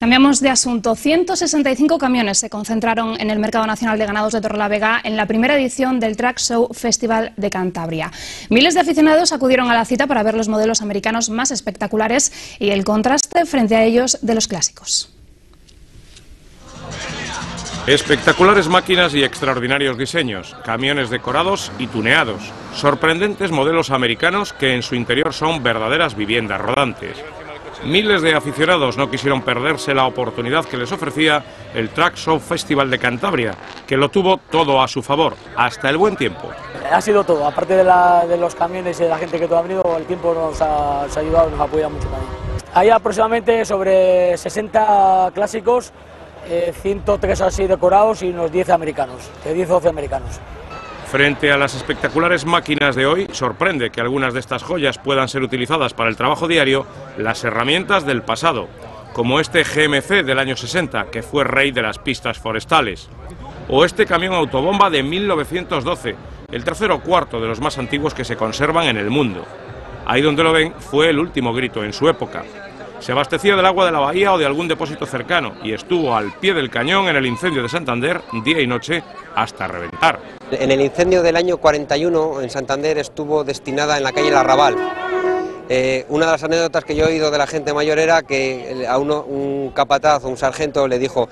Cambiamos de asunto. 165 camiones se concentraron en el Mercado Nacional de Ganados de Torrelavega en la primera edición del Track Show Festival de Cantabria. Miles de aficionados acudieron a la cita para ver los modelos americanos más espectaculares y el contraste frente a ellos de los clásicos. Espectaculares máquinas y extraordinarios diseños, camiones decorados y tuneados, sorprendentes modelos americanos que en su interior son verdaderas viviendas rodantes. Miles de aficionados no quisieron perderse la oportunidad que les ofrecía el Track Show Festival de Cantabria, que lo tuvo todo a su favor, hasta el buen tiempo. Ha sido todo, aparte de, los camiones y de la gente que todo ha venido, el tiempo nos ha, ayudado, nos apoya mucho también. Hay aproximadamente sobre 60 clásicos, 103 eh, así decorados y unos 10 americanos, de 10 o 12 americanos. Frente a las espectaculares máquinas de hoy, sorprende que algunas de estas joyas puedan ser utilizadas para el trabajo diario las herramientas del pasado, como este GMC del año 60, que fue rey de las pistas forestales, o este camión autobomba de 1912, el tercero o cuarto de los más antiguos que se conservan en el mundo. Ahí donde lo ven fue el último grito en su época. Se abastecía del agua de la bahía o de algún depósito cercano y estuvo al pie del cañón en el incendio de Santander día y noche hasta reventar. En el incendio del año 41 en Santander estuvo destinada en la calle Larrabal. Eh, una de las anécdotas que yo he oído de la gente mayor era que a uno, un capataz o un sargento le dijo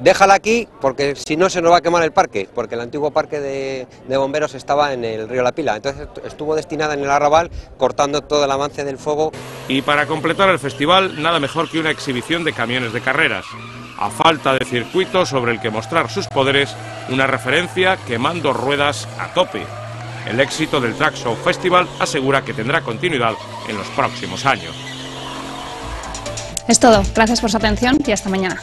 déjala aquí porque si no se nos va a quemar el parque, porque el antiguo parque de, bomberos estaba en el río La Pila, entonces estuvo destinada en el arrabal cortando todo el avance del fuego. Y para completar el festival, nada mejor que una exhibición de camiones de carreras. A falta de circuito sobre el que mostrar sus poderes, una referencia quemando ruedas a tope. El éxito del Track Show Festival asegura que tendrá continuidad en los próximos años. Es todo. Gracias por su atención y hasta mañana.